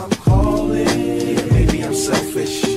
I'm calling. Maybe I'm selfish.